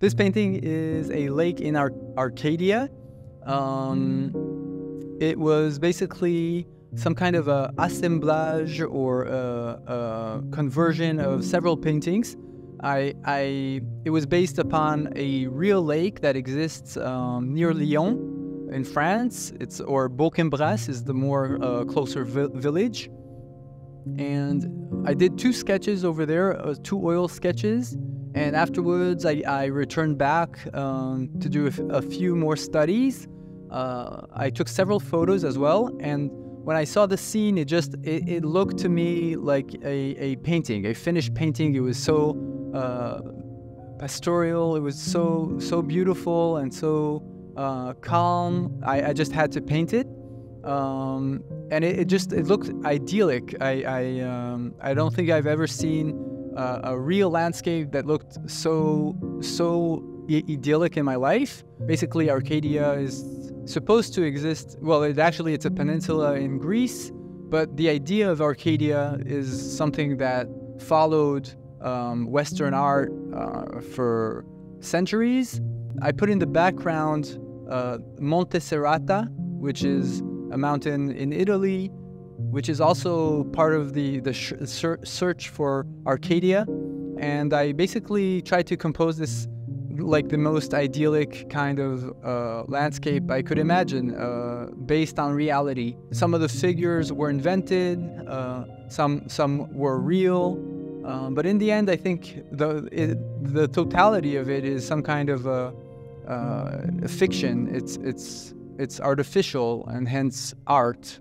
This painting is a lake in Ar- Arcadia. Um, it was basically some kind of a assemblage or a, a conversion of several paintings. I, I, it was based upon a real lake that exists um, near Lyon in France. It's or Bourg-en-Bresse is the more uh, closer vi- village. And I did two sketches over there, uh, two oil sketches. And afterwards, I, I returned back um, to do a, few more studies. Uh, I took several photos as well. And when I saw the scene, it just it, it looked to me like a, a painting, a finished painting. It was so uh, pastoral. It was so so beautiful and so uh, calm. I, I just had to paint it, um, and it, it just it looked idyllic. I I, um, I don't think I've ever seen a real landscape that looked so so idyllic in my life. Basically, Arcadia is supposed to exist. Well, it actually it's a peninsula in Greece, but the idea of Arcadia is something that followed um, Western art uh, for centuries. I put in the background uh, Monte Soratte, which is a mountain in Italy, which is also part of the the search for Arcadia, and I basically tried to compose this like the most idyllic kind of uh, landscape I could imagine, uh, based on reality. Some of the figures were invented, uh, some some were real, um, but in the end, I think the it, the totality of it is some kind of a, uh, a fiction. It's it's it's artificial and hence art.